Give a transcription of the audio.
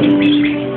Música